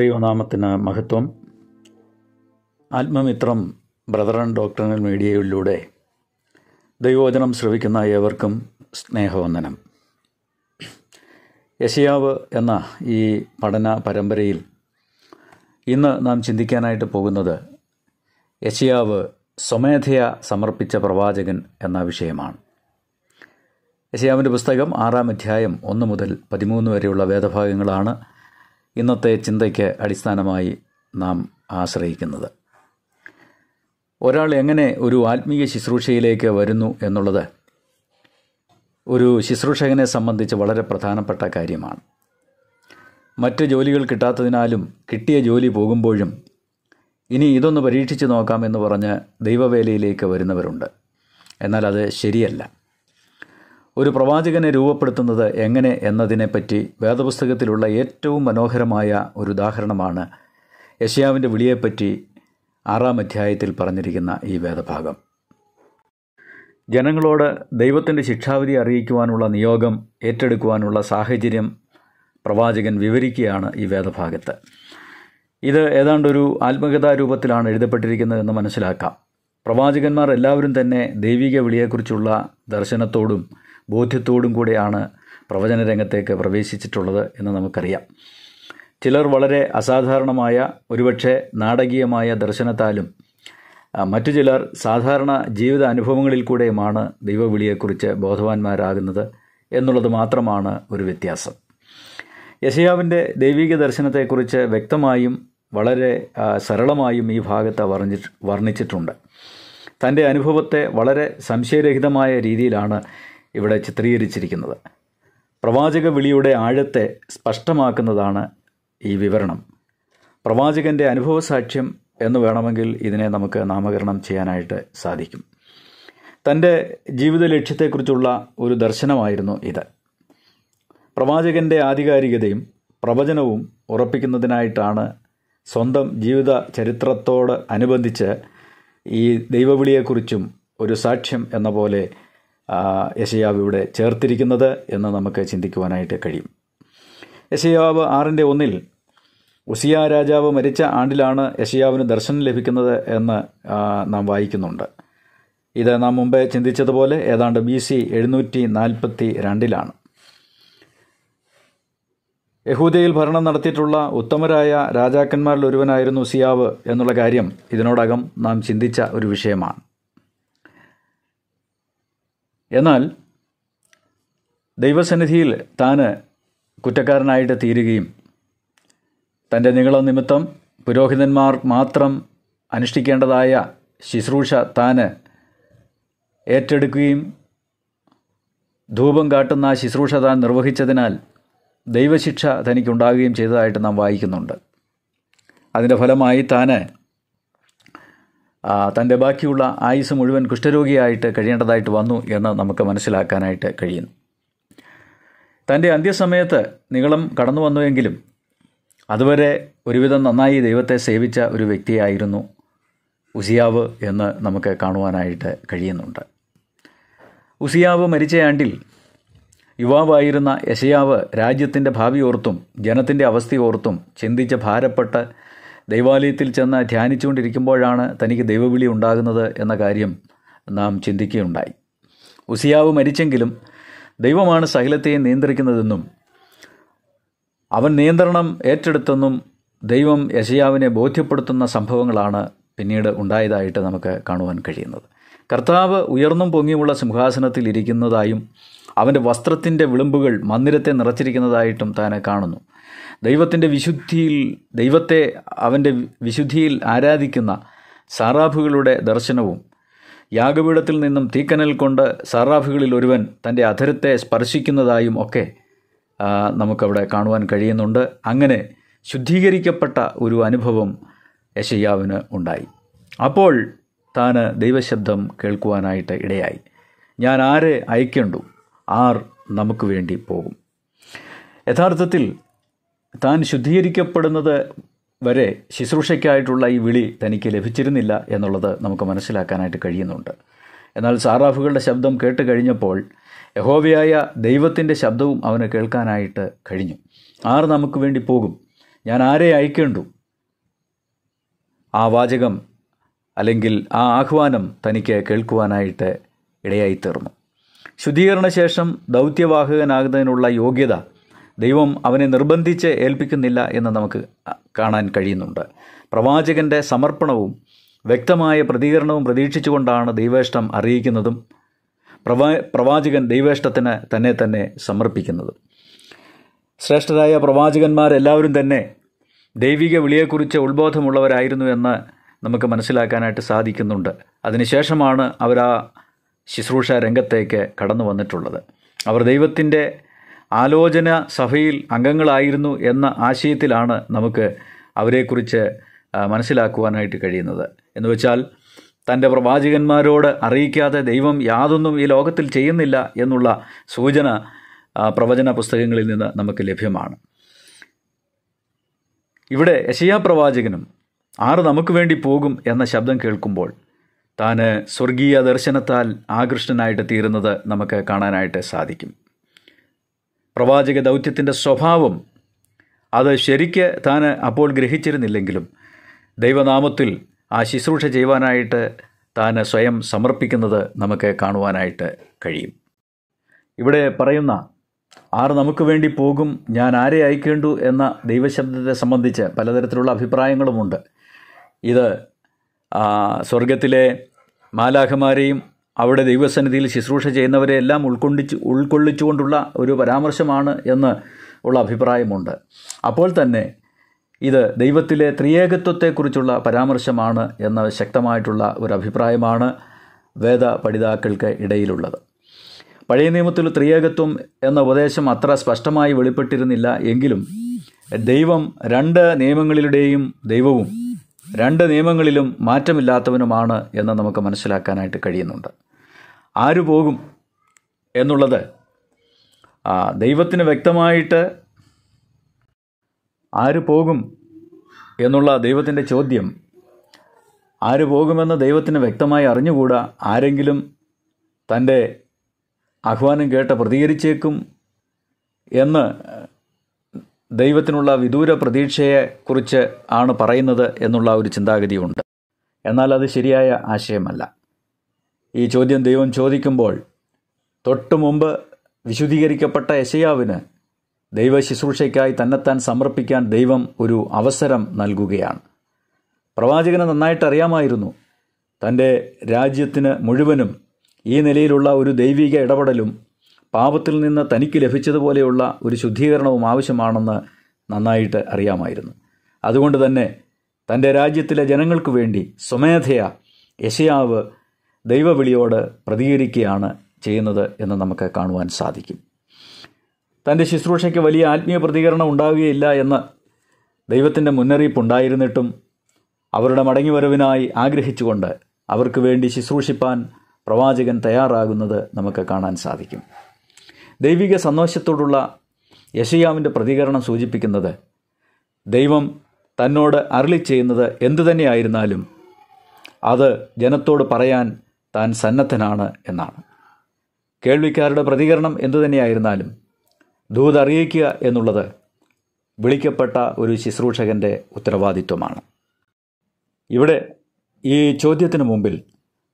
ദൈവനാമത്തിന് മഹത്വം. ആത്മമിത്രം brother and doctrinal മീഡിയയിലൂടെ ദൈവവചനം ശ്രവിക്കുന്ന ഏവർക്കും സ്നേഹവന്ദനം. യശയാവ് എന്ന ഈ പഠന പരമ്പരയിൽ ഇന്ന് നാം ചിന്തിക്കാനായിട്ട് പോകുന്നത് യശയാവ് സ്വമേധയ സമർപ്പിച്ച പ്രവാചകൻ എന്ന വിഷയമാണ്. യശയാവിന്റെ പുസ്തകം ആറാം അധ്യായം ഒന്ന് മുതൽ പതിമൂന്ന് വരെയുള്ള വേദഭാഗങ്ങളാണ് ഇന്നത്തെ ചിന്തയ്ക്ക് അടിസ്ഥാനമായി നാം ആശ്രയിക്കുന്നത്. ഒരാൾ എങ്ങനെ ഒരു ആത്മീയ ശുശ്രൂഷയിലേക്ക് വരുന്നു എന്നുള്ളത് ഒരു ശുശ്രൂഷകനെ സംബന്ധിച്ച് വളരെ പ്രധാനപ്പെട്ട കാര്യമാണ്. മറ്റ് ജോലികൾ കിട്ടാത്തതിനാലും കിട്ടിയ ജോലി പോകുമ്പോഴും ഇനി ഇതൊന്ന് പരീക്ഷിച്ച് നോക്കാം എന്ന് പറഞ്ഞ് ദൈവവേലയിലേക്ക് വരുന്നവരുണ്ട്. എന്നാൽ അത് ശരിയല്ല. ഒരു പ്രവാചകനെ രൂപപ്പെടുത്തുന്നത് എങ്ങനെ എന്നതിനെപ്പറ്റി വേദപുസ്തകത്തിലുള്ള ഏറ്റവും മനോഹരമായ ഒരു ഉദാഹരണമാണ് യശയാവിന്റെ വിളിയെപ്പറ്റി ആറാം അധ്യായത്തിൽ പറഞ്ഞിരിക്കുന്ന ഈ വേദഭാഗം. ജനങ്ങളോട് ദൈവത്തിന്റെ ശിക്ഷാവിധി അറിയിക്കുവാനുള്ള നിയോഗം ഏറ്റെടുക്കുവാനുള്ള സാഹചര്യം പ്രവാചകൻ വിവരിക്കുകയാണ് ഈ വേദഭാഗത്ത്. ഇത് ഏതാണ്ടൊരു ആത്മകഥാ രൂപത്തിലാണ് എഴുതപ്പെട്ടിരിക്കുന്നതെന്ന് മനസ്സിലാക്കാം. പ്രവാചകന്മാർ എല്ലാവരും തന്നെ ദൈവിക വിളിയെക്കുറിച്ചുള്ള ദർശനത്തോടും ബോധ്യത്തോടും കൂടെയാണ് പ്രവചന രംഗത്തേക്ക് പ്രവേശിച്ചിട്ടുള്ളത് എന്ന് നമുക്കറിയാം. ചിലർ വളരെ അസാധാരണമായ ഒരുപക്ഷെ നാടകീയമായ ദർശനത്താലും മറ്റു ചിലർ സാധാരണ ജീവിത അനുഭവങ്ങളിൽ കൂടെയുമാണ് ദൈവവിളിയെക്കുറിച്ച് ബോധവാന്മാരാകുന്നത് എന്നുള്ളത് മാത്രമാണ് ഒരു വ്യത്യാസം. യശയാവിന്റെ ദൈവിക ദർശനത്തെക്കുറിച്ച് വ്യക്തമായും വളരെ സരളമായും ഈ ഭാഗത്ത് വർണി വർണിച്ചിട്ടുണ്ട്. തന്റെ അനുഭവത്തെ വളരെ സംശയരഹിതമായ രീതിയിലാണ് ഇവിടെ ചിത്രീകരിച്ചിരിക്കുന്നത്. പ്രവാചക വിളിയുടെ ആഴത്തെ സ്പഷ്ടമാക്കുന്നതാണ് ഈ വിവരണം. പ്രവാചകന്റെ അനുഭവസാക്ഷ്യം എന്ന് വേണമെങ്കിൽ ഇതിനെ നമുക്ക് നാമകരണം ചെയ്യാനായിട്ട് സാധിക്കും. തന്റെ ജീവിത ലക്ഷ്യത്തെക്കുറിച്ചുള്ള ഒരു ദർശനമായിരുന്നു ഇത്. പ്രവാചകന്റെ ആധികാരികതയും പ്രവചനവും ഉറപ്പിക്കുന്നതിനായിട്ടാണ് സ്വന്തം ജീവിത ചരിത്രത്തോട് അനുബന്ധിച്ച് ഈ ദൈവവിളിയെക്കുറിച്ചും ഒരു സാക്ഷ്യം എന്ന പോലെ യശയാവ് ഇവിടെ ചേർത്തിരിക്കുന്നത് എന്ന് നമുക്ക് ചിന്തിക്കുവാനായിട്ട് കഴിയും. യശയാവ് ആറിന്റെ ഒന്നിൽ ഉസിയ രാജാവ് മരിച്ച ആണ്ടിലാണ് യശയാവിന് ദർശനം ലഭിക്കുന്നത് എന്ന് നാം വായിക്കുന്നുണ്ട്. ഇത് നാം മുമ്പേ ചിന്തിച്ചതുപോലെ ഏതാണ്ട് ബി സി എഴുന്നൂറ്റി നാൽപ്പത്തി രണ്ടിലാണ് യഹൂദയിൽ ഭരണം നടത്തിയിട്ടുള്ള ഉത്തമരായ രാജാക്കന്മാരിൽ ഒരുവനായിരുന്നു ഉസിയാവ് എന്നുള്ള കാര്യം ഇതിനോടകം നാം ചിന്തിച്ച ഒരു വിഷയമാണ്. എന്നാൽ ദൈവസന്നിധിയിൽ താന് കുറ്റക്കാരനായിട്ട് തീരുകയും തന്റെ നീളം നിമിത്തം പുരോഹിതന്മാർ മാത്രം അനുഷ്ഠിക്കേണ്ടതായ ശുശ്രൂഷ താന് ഏറ്റെടുക്കുകയും ധൂപം കാട്ടുന്ന ശുശ്രൂഷ താൻ നിർവഹിച്ചതിനാൽ ദൈവശിക്ഷ തനിക്കുണ്ടാകുകയും ചെയ്തതായിട്ട് നാം വായിക്കുന്നുണ്ട്. അതിന്റെ ഫലമായി താന് തന്റെ ബാക്കിയുള്ള ആയുസ് മുഴുവൻ കുഷ്ഠരോഗിയായിട്ട് കഴിയേണ്ടതായിട്ട് വന്നു എന്ന് നമുക്ക് മനസ്സിലാക്കാനായിട്ട് കഴിയുന്നു. തന്റെ അന്ത്യസമയത്ത് നീളം കടന്നു വന്നുവെങ്കിലും അതുവരെ ഒരുവിധം നന്നായി ദൈവത്തെ സേവിച്ച ഒരു വ്യക്തിയായിരുന്നു ഉസിയാവ് എന്ന് നമുക്ക് കാണുവാനായിട്ട് കഴിയുന്നുണ്ട്. ഉസിയാവ് മരിച്ച ആണ്ടിൽ യുവാവായിരുന്ന യശയാവ് രാജ്യത്തിന്റെ ഭാവി ഓർത്തും ജനത്തിന്റെ അവസ്ഥയോർത്തും ചിന്തിച്ച് ഭാരപ്പെട്ട് ദൈവാലയത്തിൽ ചെന്ന് ധ്യാനിച്ചുകൊണ്ടിരിക്കുമ്പോഴാണ് തനിക്ക് ദൈവവിളി ഉണ്ടാകുന്നത് എന്ന കാര്യം നാം ചിന്തിക്കുകയുണ്ടായി. ഉസിയാവ് മരിച്ചെങ്കിലും ദൈവമാണ് സകലത്തെയും നിയന്ത്രിക്കുന്നതെന്നും അവൻ നിയന്ത്രണം ഏറ്റെടുത്തെന്നും ദൈവം യശയാവിനെ ബോധ്യപ്പെടുത്തുന്ന സംഭവങ്ങളാണ് പിന്നീട് ഉണ്ടായതായിട്ട് നമുക്ക് കാണുവാൻ കഴിയുന്നത്. കർത്താവ് ഉയർന്നും പൊങ്ങിയുമുള്ള സിംഹാസനത്തിൽ ഇരിക്കുന്നതായും അവന്റെ വസ്ത്രത്തിന്റെ വിളിമ്പുകൾ മന്ദിരത്തെ നിറച്ചിരിക്കുന്നതായിട്ടും താൻ കാണുന്നു. ദൈവത്തിന്റെ വിശുദ്ധിയിൽ ദൈവത്തെ അവന്റെ വിശുദ്ധിയിൽ ആരാധിക്കുന്ന സാറാഫുകളുടെ ദർശനവും യാഗപീഠത്തിൽ നിന്നും തീക്കനൽ കൊണ്ട് സാറാഫുകളിൽ ഒരുവൻ തന്റെ അധരത്തെ സ്പർശിക്കുന്നതായും ഒക്കെ നമുക്കവിടെ കാണുവാൻ കഴിയുന്നുണ്ട്. അങ്ങനെ ശുദ്ധീകരിക്കപ്പെട്ട ഒരു അനുഭവം യശയ്യാവിന് ഉണ്ടായി. അപ്പോൾ താന് ദൈവശബ്ദം കേൾക്കുവാനായിട്ട് ഇടയായി. ഞാൻ ആരെ അയക്കേണ്ടു? ആർ നമുക്ക് വേണ്ടി പോകും. യഥാർത്ഥത്തിൽ താൻ ശുദ്ധീകരിക്കപ്പെടുന്നത് വരെ ശുശ്രൂഷയ്ക്കായിട്ടുള്ള ഈ വിളി തനിക്ക് ലഭിച്ചിരുന്നില്ല എന്നുള്ളത് നമുക്ക് മനസ്സിലാക്കാനായിട്ട് കഴിയുന്നുണ്ട്. എന്നാൽ സാറാഫുകളുടെ ശബ്ദം കേട്ട് കഴിഞ്ഞപ്പോൾ യഹോവയായ ദൈവത്തിന്റെ ശബ്ദവും അവന് കേൾക്കാനായിട്ട് കഴിഞ്ഞു. ആർ നമുക്ക് വേണ്ടി പോകും? ഞാൻ ആരെ അയക്കേണ്ടു? ആ വാചകം അല്ലെങ്കിൽ ആ ആഹ്വാനം തനിക്ക് കേൾക്കുവാനായിട്ട് ഇടയായിത്തീർന്നു. ശുദ്ധീകരണ ശേഷം ദൗത്യവാഹകനാകുന്നതിനുള്ള യോഗ്യത ദൈവം അവനെ നിർബന്ധിച്ച് ഏൽപ്പിക്കുന്നില്ല എന്ന് നമുക്ക് കാണാൻ കഴിയുന്നുണ്ട്. പ്രവാചകന്റെ സമർപ്പണവും വ്യക്തമായ പ്രതികരണവും പ്രതീക്ഷിച്ചുകൊണ്ടാണ് ദൈവേഷ്ടം അറിയിക്കുന്നതും പ്രവാ പ്രവാചകൻ ദൈവേഷ്ടത്തിന് തന്നെ തന്നെ സമർപ്പിക്കുന്നതും. ശ്രേഷ്ഠരായ പ്രവാചകന്മാരെല്ലാവരും തന്നെ ദൈവിക വിളിയെക്കുറിച്ച് ഉത്ബോധമുള്ളവരായിരുന്നു എന്ന് നമുക്ക് മനസ്സിലാക്കാനായിട്ട് സാധിക്കുന്നുണ്ട്. അതിനുശേഷമാണ് അവർ ആ ശുശ്രൂഷ രംഗത്തേക്ക് കടന്നു വന്നിട്ടുള്ളത്. അവർ ദൈവത്തിന്റെ ആലോചന സഭയിൽ അംഗങ്ങളായിരുന്നു എന്ന ആശയത്തിലാണ് നമുക്ക് അവരെക്കുറിച്ച് മനസ്സിലാക്കുവാനായിട്ട് കഴിയുന്നത്. എന്ന് വെച്ചാൽ തന്റെ പ്രവാചകന്മാരോട് അറിയിക്കാതെ ദൈവം യാതൊന്നും ഈ ലോകത്തിൽ ചെയ്യുന്നില്ല എന്നുള്ള സൂചന പ്രവചന പുസ്തകങ്ങളിൽ നിന്ന് നമുക്ക് ലഭ്യമാണ്. ഇവിടെ യശയാ പ്രവാചകനും ആറ് നമുക്ക് വേണ്ടി പോകും എന്ന ശബ്ദം കേൾക്കുമ്പോൾ താൻ സ്വർഗീയ ദർശനത്താൽ ആകൃഷ്ടനായിട്ട് തീരുന്നത് നമുക്ക് കാണാനായിട്ട് സാധിക്കും. പ്രവാചക ദൗത്യത്തിന്റെ സ്വഭാവം അത് ശരിക്ക് താൻ അപ്പോൾ ഗ്രഹിച്ചിരുന്നില്ലെങ്കിലും ദൈവനാമത്തിൽ ആ ശുശ്രൂഷ ചെയ്യുവാനായിട്ട് താൻ സ്വയം സമർപ്പിക്കുന്നത് നമുക്ക് കാണുവാനായിട്ട് കഴിയും. ഇവിടെ പറയുന്ന ആർ നമുക്ക് വേണ്ടി പോകും ഞാൻ ആരെ അയക്കേണ്ടു? എന്ന ദൈവശബ്ദത്തെ സംബന്ധിച്ച് പലതരത്തിലുള്ള അഭിപ്രായങ്ങളുമുണ്ട്. ഇത് സ്വർഗത്തിലെ മാലാഖമാരെയും അവിടെ ദൈവസന്നിധിയിൽ ശുശ്രൂഷ ചെയ്യുന്നവരെ എല്ലാം ഉൾക്കൊണ്ടിച്ച് ഉൾക്കൊള്ളിച്ചുകൊണ്ടുള്ള ഒരു പരാമർശമാണ് എന്ന് ഉള്ള അഭിപ്രായമുണ്ട്. അപ്പോൾ തന്നെ ഇത് ദൈവത്തിലെ ത്രിയേകത്വത്തെക്കുറിച്ചുള്ള പരാമർശമാണ് എന്ന ശക്തമായിട്ടുള്ള ഒരു അഭിപ്രായമാണ് വേദ പഠിതാക്കൾക്ക് ഇടയിലുള്ളത്. പഴയ നിയമത്തിൽ ത്രിയേകത്വം എന്ന ഉപദേശം അത്ര സ്പഷ്ടമായി വെളിപ്പെട്ടിരുന്നില്ല എങ്കിലും ദൈവം രണ്ട് നിയമങ്ങളിലൂടെയും ദൈവവും രണ്ട് നിയമങ്ങളിലും മാറ്റമില്ലാത്തവനുമാണ് എന്ന് നമുക്ക് മനസ്സിലാക്കാനായിട്ട് കഴിയുന്നുണ്ട്. ആര് പോകും എന്നുള്ളത് ദൈവത്തിന് വ്യക്തമായിട്ട് ആര് പോകും എന്നുള്ള ദൈവത്തിന്റെ ചോദ്യം ആര് പോകുമെന്ന് ദൈവത്തിന് വ്യക്തമായി അറിഞ്ഞുകൂടാ ആരെങ്കിലും തന്റെ ആഹ്വാനം കേട്ട് പ്രതികരിച്ചേക്കും എന്ന് ദൈവത്തിനുള്ള വിദൂര പ്രതീക്ഷയെക്കുറിച്ച് ആണ് പറയുന്നത് എന്നുള്ള ഒരു ചിന്താഗതിയുണ്ട്. എന്നാൽ അത് ശരിയായ ആശയമല്ല. ഈ ചോദ്യം ദൈവം ചോദിക്കുമ്പോൾ തൊട്ടു മുമ്പ് വിശുദ്ധീകരിക്കപ്പെട്ട യശയാവിന് ദൈവ ശുശ്രൂഷയ്ക്കായി തന്നെത്താൻ സമർപ്പിക്കാൻ ദൈവം ഒരു അവസരം നൽകുകയാണ്. പ്രവാചകന് നന്നായിട്ട് അറിയാമായിരുന്നു. തന്റെ രാജ്യത്തിന് മുഴുവനും ഈ നിലയിലുള്ള ഒരു ദൈവിക ഇടപെടലും പാപത്തിൽ നിന്ന് തനിക്ക് ലഭിച്ചതുപോലെയുള്ള ഒരു ശുദ്ധീകരണവും ആവശ്യമാണെന്ന് നന്നായിട്ട് അറിയാമായിരുന്നു. അതുകൊണ്ട് തന്നെ തന്റെ രാജ്യത്തിലെ ജനങ്ങൾക്ക് വേണ്ടി സ്വമേധയ യശയാവ് ദൈവവിളിയോട് പ്രതികരിക്കുകയാണ് ചെയ്യുന്നത് എന്ന് നമുക്ക് കാണുവാൻ സാധിക്കും. തന്റെ ശുശ്രൂഷയ്ക്ക് വലിയ ആത്മീയ പ്രതികരണം ഉണ്ടാവുകയില്ല എന്ന് ദൈവത്തിന്റെ മുന്നറിയിപ്പുണ്ടായിരുന്നിട്ടും അവരുടെ മടങ്ങിവരവിനായി ആഗ്രഹിച്ചുകൊണ്ട് അവർക്ക് വേണ്ടി ശുശ്രൂഷിപ്പാൻ പ്രവാചകൻ തയ്യാറാകുന്നത് നമുക്ക് കാണാൻ സാധിക്കും. ദൈവിക സന്തോഷത്തോടുള്ള യശയാവിന്റെ പ്രതികരണം സൂചിപ്പിക്കുന്നത് ദൈവം തന്നോട് അരളി ചെയ്യുന്നത് എന്തു തന്നെയായിരുന്നാലും അത് ജനത്തോട് പറയാൻ താൻ സന്നദ്ധനാണ് എന്നാണ്. കേൾവിക്കാരുടെ പ്രതികരണം എന്തു തന്നെയായിരുന്നാലും ദൂതറിയിക്കുക എന്നുള്ളത് വിളിക്കപ്പെട്ട ഒരു ശുശ്രൂഷകന്റെ ഉത്തരവാദിത്വമാണ്. ഇവിടെ ഈ ചോദ്യത്തിന് മുമ്പിൽ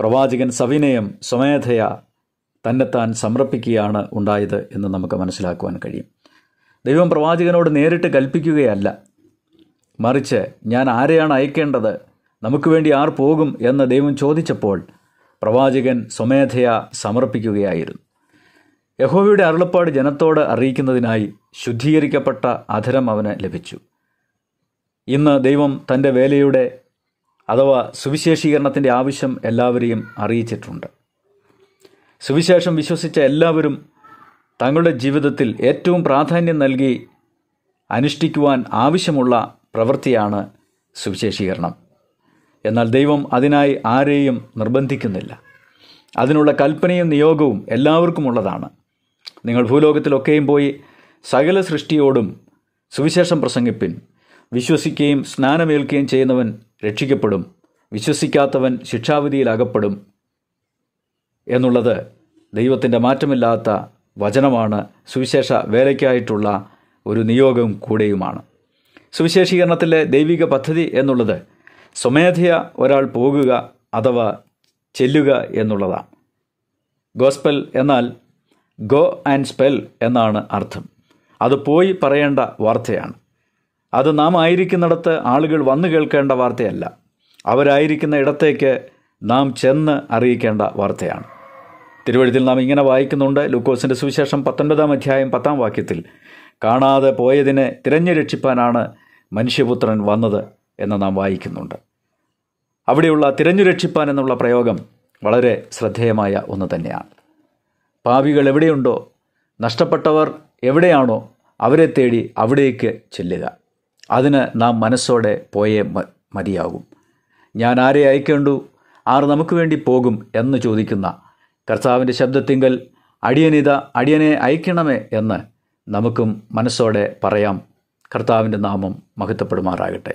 പ്രവാചകൻ സവിനയം സ്വമേധയ തന്നെത്താൻ സമർപ്പിക്കുകയാണ് ഉണ്ടായത് എന്ന് നമുക്ക് മനസ്സിലാക്കുവാൻ കഴിയും. ദൈവം പ്രവാചകനോട് നേരിട്ട് കൽപ്പിക്കുകയല്ല. മറിച്ച് ഞാൻ ആരെയാണ് അയക്കേണ്ടത്? നമുക്ക് വേണ്ടി ആർ പോകും എന്ന് ദൈവം ചോദിച്ചപ്പോൾ പ്രവാചകൻ സ്വമേധയ സമർപ്പിക്കുകയായിരുന്നു. യഹോവയുടെ അരുളപ്പാട് ജനത്തോട് അറിയിക്കുന്നതിനായി ശുദ്ധീകരിക്കപ്പെട്ട അധരം അവന് ലഭിച്ചു. ഇന്ന് ദൈവം തന്റെ വേലയുടെ അഥവാ സുവിശേഷീകരണത്തിന്റെ ആവശ്യം എല്ലാവരെയും അറിയിച്ചിട്ടുണ്ട്. സുവിശേഷം വിശ്വസിച്ച എല്ലാവരും തങ്ങളുടെ ജീവിതത്തിൽ ഏറ്റവും പ്രാധാന്യം നൽകി അനുഷ്ഠിക്കുവാൻ ആവശ്യമുള്ള പ്രവൃത്തിയാണ് സുവിശേഷീകരണം. എന്നാൽ ദൈവം അതിനായി ആരെയും നിർബന്ധിക്കുന്നില്ല. അതിനുള്ള കൽപ്പനയും നിയോഗവും എല്ലാവർക്കും ഉള്ളതാണ്. നിങ്ങൾ ഭൂലോകത്തിലൊക്കെയും പോയി സകല സൃഷ്ടിയോടും സുവിശേഷം പ്രസംഗിപ്പിൻ. വിശ്വസിക്കുകയും സ്നാനമേൽക്കുകയും ചെയ്യുന്നവൻ രക്ഷിക്കപ്പെടും. വിശ്വസിക്കാത്തവൻ ശിക്ഷാവിധിയിൽ അകപ്പെടും എന്നുള്ളത് ദൈവത്തിന്റെ മാറ്റമില്ലാത്ത വചനമാണ്. സുവിശേഷ വേലയ്ക്കായിട്ടുള്ള ഒരു നിയോഗം കൂടെയുമാണ്. സുവിശേഷീകരണത്തിലെ ദൈവിക പദ്ധതി എന്നുള്ളത് സ്വമേധയ ഒരാൾ പോകുക അഥവാ ചെല്ലുക എന്നുള്ളതാണ് ഗോസ്പൽ എന്നാൽ ഗോ ആൻഡ് സ്പെൽ എന്നാണ് അർത്ഥം. അത് പോയി പറയേണ്ട വാർത്തയാണ്. അത് നാം ആയിരിക്കുന്നിടത്ത് ആളുകൾ വന്നു കേൾക്കേണ്ട വാർത്തയല്ല. അവരായിരിക്കുന്ന ഇടത്തേക്ക് നാം ചെന്ന് അറിയിക്കേണ്ട വാർത്തയാണ്. തിരുവഴുത്തിൽ നാം ഇങ്ങനെ വായിക്കുന്നുണ്ട്. ലൂക്കോസിന്റെ സുവിശേഷം പത്തൊൻപതാം അധ്യായം പത്താം വാക്യത്തിൽ. കാണാതെ പോയതിനെ തിരഞ്ഞു രക്ഷിപ്പാനാണ് മനുഷ്യപുത്രൻ വന്നത്. എന്ന് നാം വായിക്കുന്നുണ്ട്. അവിടെയുള്ള തിരഞ്ഞു രക്ഷിപ്പാൻ എന്നുള്ള പ്രയോഗം വളരെ ശ്രദ്ധേയമായ ഒന്ന് തന്നെയാണ്. പാപികൾ എവിടെയുണ്ടോ നഷ്ടപ്പെട്ടവർ എവിടെയാണോ അവരെ തേടി അവിടേക്ക് ചെല്ലുക. അതിന് നാം മനസ്സോടെ പോയേ മതിയാകും. ഞാൻ ആരെ അയക്കേണ്ടു? ആർ നമുക്ക് വേണ്ടി പോകും എന്ന് ചോദിക്കുന്ന കർത്താവിന്റെ ശബ്ദത്തിങ്കൽ അടിയനിത അടിയനെ അയക്കണമേ എന്ന് നമുക്കും മനസ്സോടെ പറയാം. കർത്താവിന്റെ നാമം മഹത്വപ്പെടുമാറാകട്ടെ.